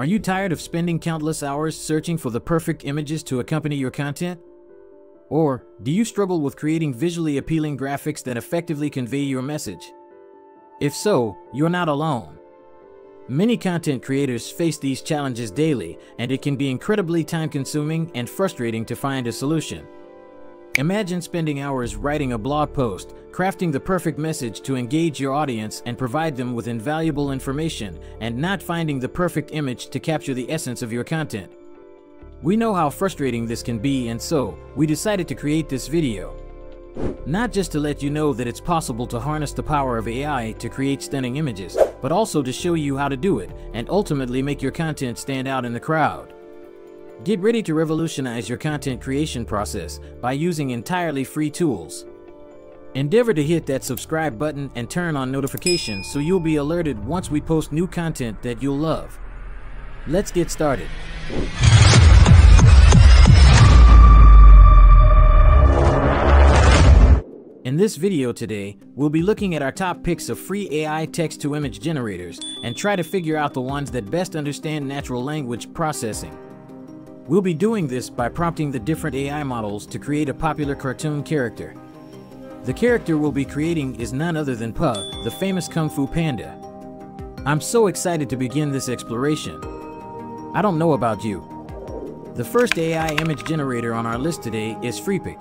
Are you tired of spending countless hours searching for the perfect images to accompany your content? Or do you struggle with creating visually appealing graphics that effectively convey your message? If so, you're not alone. Many content creators face these challenges daily, and it can be incredibly time consuming and frustrating to find a solution. Imagine spending hours writing a blog post, crafting the perfect message to engage your audience and provide them with invaluable information, and not finding the perfect image to capture the essence of your content. We know how frustrating this can be, and so we decided to create this video. Not just to let you know that it's possible to harness the power of AI to create stunning images, but also to show you how to do it and ultimately make your content stand out in the crowd. Get ready to revolutionize your content creation process by using entirely free tools. Endeavor to hit that subscribe button and turn on notifications so you'll be alerted once we post new content that you'll love. Let's get started. In this video today, we'll be looking at our top picks of free AI text-to-image generators and try to figure out the ones that best understand natural language processing. We'll be doing this by prompting the different AI models to create a popular cartoon character. The character we'll be creating is none other than Pug, the famous Kung Fu Panda. I'm so excited to begin this exploration. I don't know about you. The first AI image generator on our list today is Freepik.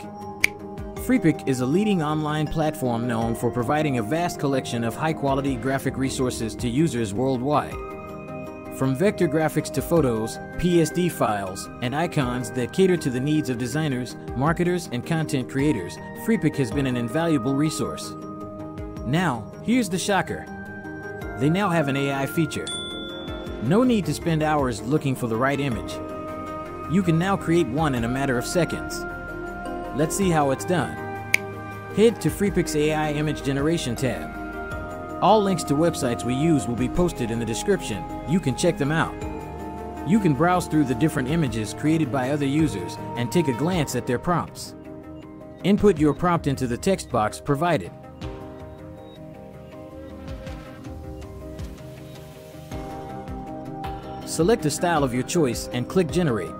Freepik is a leading online platform known for providing a vast collection of high-quality graphic resources to users worldwide. From vector graphics to photos, PSD files, and icons that cater to the needs of designers, marketers, and content creators, Freepik has been an invaluable resource. Now, here's the shocker. They now have an AI feature. No need to spend hours looking for the right image. You can now create one in a matter of seconds. Let's see how it's done. Head to Freepik's AI Image Generation tab. All links to websites we use will be posted in the description. You can check them out. You can browse through the different images created by other users and take a glance at their prompts. Input your prompt into the text box provided. Select a style of your choice and click Generate.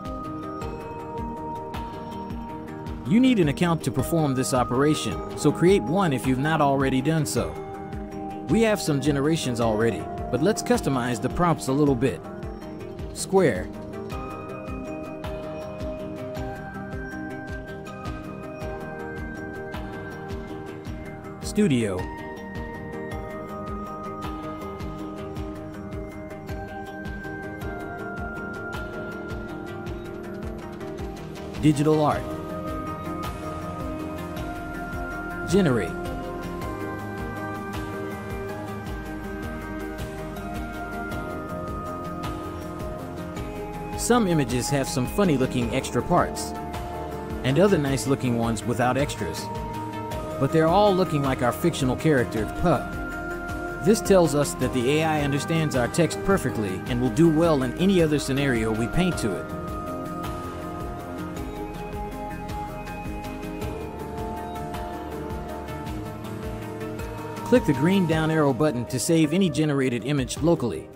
You need an account to perform this operation, so create one if you've not already done so. We have some generations already, but let's customize the prompts a little bit. Square. Studio. Digital art. Generate. Some images have some funny looking extra parts, and other nice looking ones without extras. But they're all looking like our fictional character, Pug. This tells us that the AI understands our text perfectly and will do well in any other scenario we paint to it. Click the green down arrow button to save any generated image locally.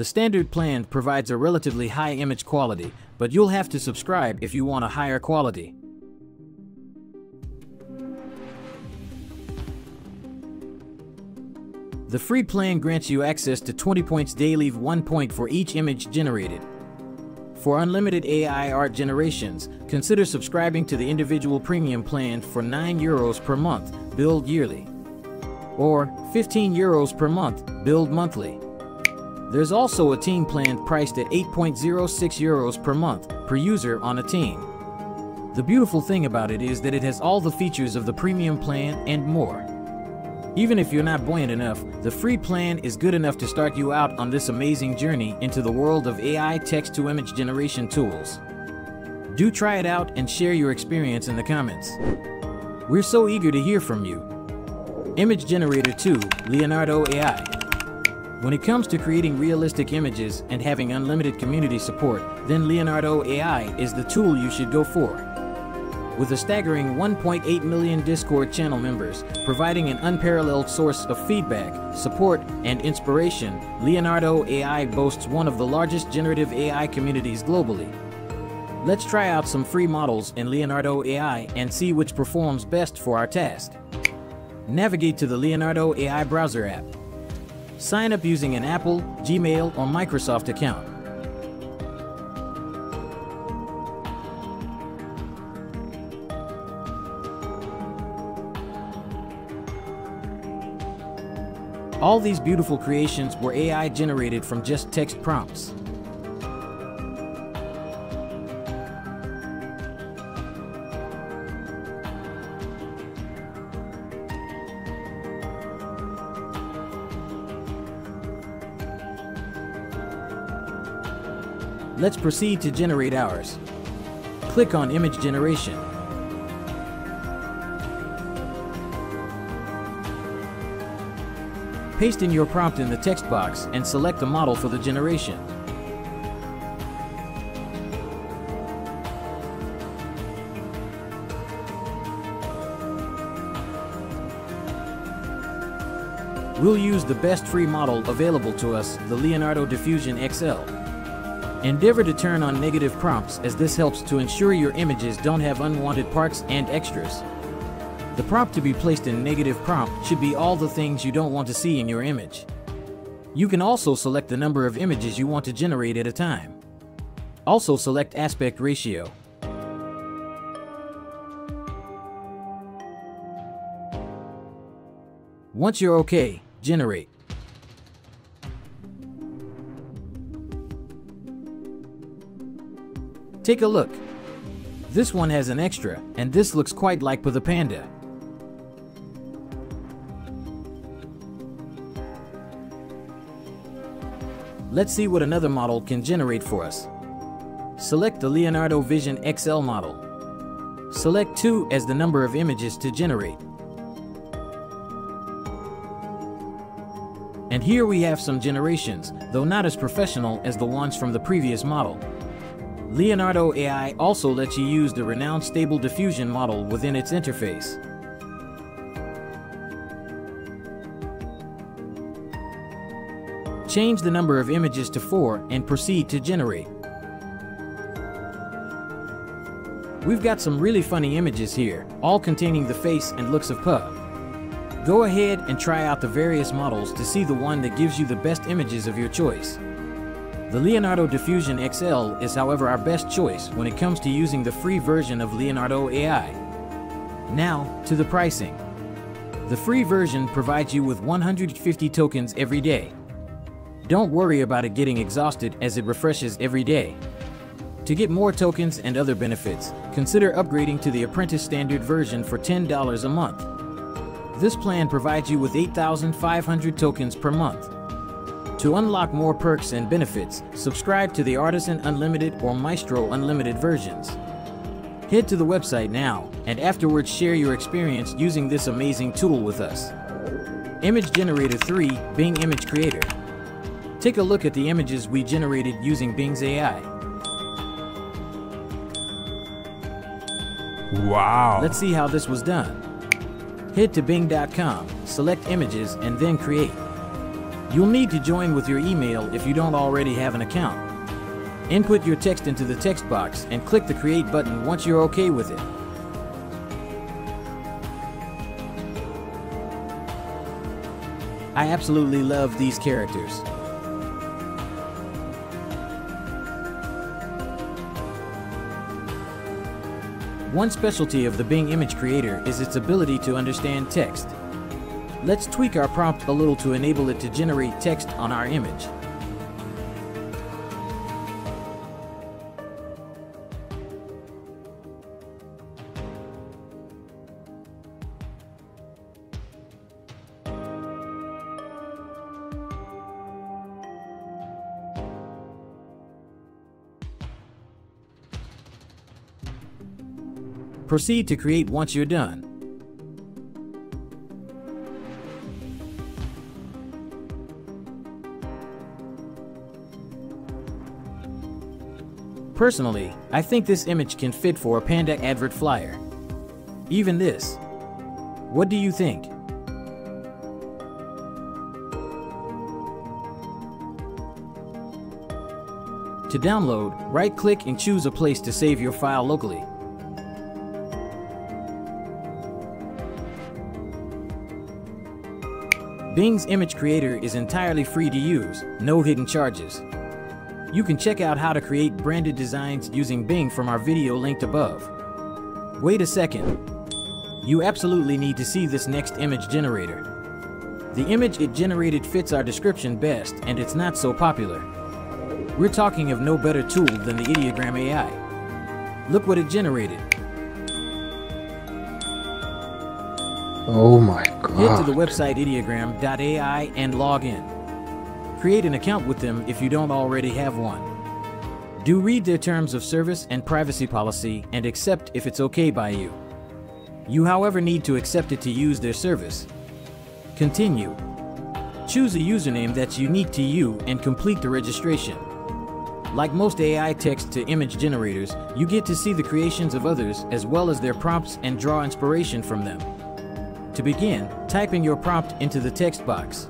The standard plan provides a relatively high image quality, but you'll have to subscribe if you want a higher quality. The free plan grants you access to 20 points daily, 1 point for each image generated. For unlimited AI art generations, consider subscribing to the individual premium plan for 9 euros per month, billed yearly. Or 15 euros per month, billed monthly. There's also a team plan priced at 8.06 euros per month per user on a team. The beautiful thing about it is that it has all the features of the premium plan and more. Even if you're not buoyant enough, the free plan is good enough to start you out on this amazing journey into the world of AI text-to-image generation tools. Do try it out and share your experience in the comments. We're so eager to hear from you. Image Generator 2, Leonardo AI. When it comes to creating realistic images and having unlimited community support, then Leonardo AI is the tool you should go for. With a staggering 1.8 million Discord channel members, providing an unparalleled source of feedback, support, and inspiration, Leonardo AI boasts one of the largest generative AI communities globally. Let's try out some free models in Leonardo AI and see which performs best for our task. Navigate to the Leonardo AI browser app. Sign up using an Apple, Gmail, or Microsoft account. All these beautiful creations were AI generated from just text prompts. Let's proceed to generate ours. Click on Image Generation. Paste in your prompt in the text box and select the model for the generation. We'll use the best free model available to us, the Leonardo Diffusion XL. Endeavor to turn on negative prompts as this helps to ensure your images don't have unwanted parts and extras. The prompt to be placed in negative prompt should be all the things you don't want to see in your image. You can also select the number of images you want to generate at a time. Also select aspect ratio. Once you're okay, generate. Take a look. This one has an extra, and this looks quite like with a Panda. Let's see what another model can generate for us. Select the Leonardo Vision XL model. Select 2 as the number of images to generate. And here we have some generations, though not as professional as the ones from the previous model. Leonardo AI also lets you use the renowned Stable Diffusion model within its interface. Change the number of images to 4 and proceed to generate. We've got some really funny images here, all containing the face and looks of Pug. Go ahead and try out the various models to see the one that gives you the best images of your choice. The Leonardo Diffusion XL is however our best choice when it comes to using the free version of Leonardo AI. Now, to the pricing. The free version provides you with 150 tokens every day. Don't worry about it getting exhausted as it refreshes every day. To get more tokens and other benefits, consider upgrading to the Apprentice Standard version for $10 a month. This plan provides you with 8,500 tokens per month. To unlock more perks and benefits, subscribe to the Artisan Unlimited or Maestro Unlimited versions. Head to the website now and afterwards share your experience using this amazing tool with us. Image Generator 3 Bing Image Creator. Take a look at the images we generated using Bing's AI. Wow. Let's see how this was done. Head to bing.com, select images, and then create. You'll need to join with your email if you don't already have an account. Input your text into the text box and click the Create button once you're okay with it. I absolutely love these characters. One specialty of the Bing Image Creator is its ability to understand text. Let's tweak our prompt a little to enable it to generate text on our image. Proceed to create once you're done. Personally, I think this image can fit for a Panda advert flyer. Even this. What do you think? To download, right-click and choose a place to save your file locally. Bing's image creator is entirely free to use, no hidden charges. You can check out how to create branded designs using Bing from our video linked above. Wait a second. You absolutely need to see this next image generator. The image it generated fits our description best and it's not so popular. We're talking of no better tool than the Ideogram AI. Look what it generated. Oh my god. Head to the website ideogram.ai and log in. Create an account with them if you don't already have one. Do read their terms of service and privacy policy and accept if it's okay by you. You however need to accept it to use their service. Continue. Choose a username that's unique to you and complete the registration. Like most AI text to image generators, you get to see the creations of others as well as their prompts and draw inspiration from them. To begin, type in your prompt into the text box.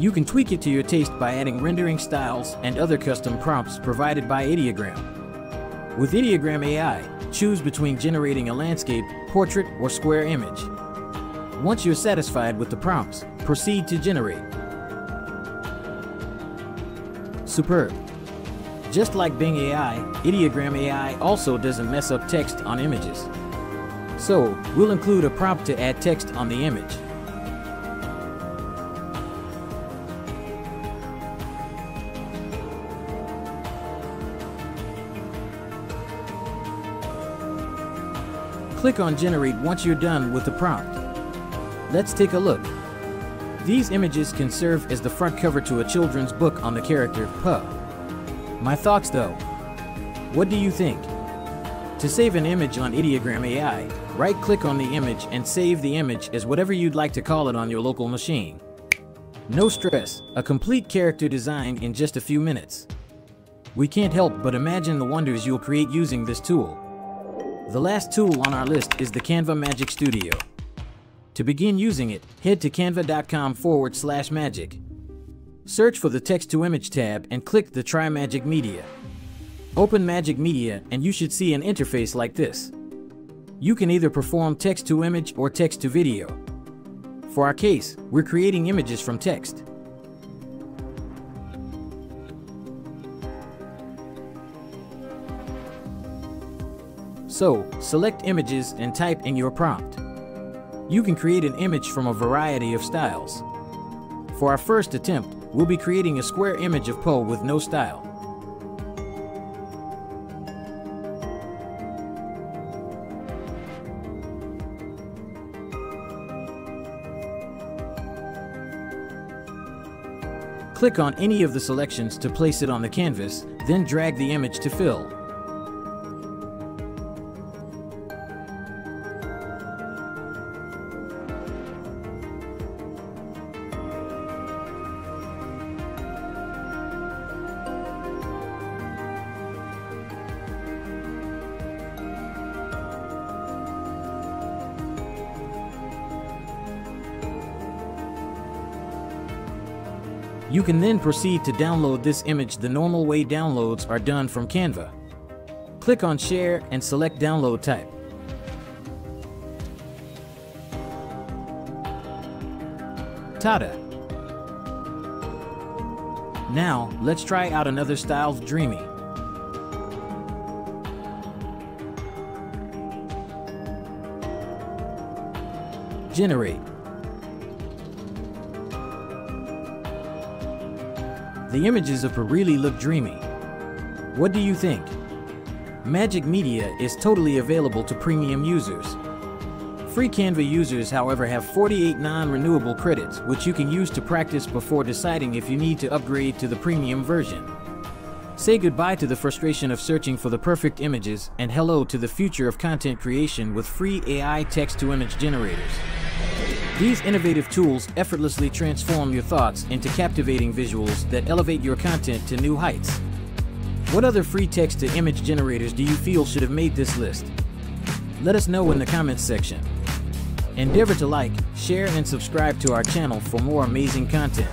You can tweak it to your taste by adding rendering styles and other custom prompts provided by Ideogram. With Ideogram AI, choose between generating a landscape, portrait, or square image. Once you're satisfied with the prompts, proceed to generate. Superb. Just like Bing AI, Ideogram AI also doesn't mess up text on images. So, we'll include a prompt to add text on the image. Click on Generate once you're done with the prompt. Let's take a look. These images can serve as the front cover to a children's book on the character Puh. My thoughts though. What do you think? To save an image on Ideogram AI, right-click on the image and save the image as whatever you'd like to call it on your local machine. No stress, a complete character design in just a few minutes. We can't help but imagine the wonders you'll create using this tool. The last tool on our list is the Canva Magic Studio. To begin using it, head to canva.com forward slash magic. Search for the Text to Image tab and click the Try Magic Media. Open Magic Media and you should see an interface like this. You can either perform text to image or text to video. For our case, we're creating images from text. So, select images and type in your prompt. You can create an image from a variety of styles. For our first attempt, we'll be creating a square image of Po with no style. Click on any of the selections to place it on the canvas, then drag the image to fill. You can then proceed to download this image the normal way downloads are done from Canva. Click on Share and select Download Type. Tada! Now, let's try out another style of Dreamy. Generate. The images of Po really look dreamy. What do you think? Magic Media is totally available to premium users. Free Canva users, however, have 48 non-renewable credits, which you can use to practice before deciding if you need to upgrade to the premium version. Say goodbye to the frustration of searching for the perfect images and hello to the future of content creation with free AI text-to-image generators. These innovative tools effortlessly transform your thoughts into captivating visuals that elevate your content to new heights. What other free text to image generators do you feel should have made this list? Let us know in the comments section. Endeavor to like, share, and subscribe to our channel for more amazing content.